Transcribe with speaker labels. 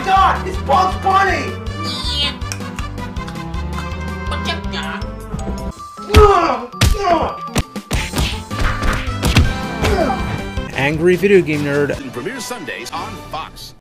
Speaker 1: god! It's Bugs Bunny!
Speaker 2: Angry Video Game Nerd
Speaker 3: Premier Sundays on Fox.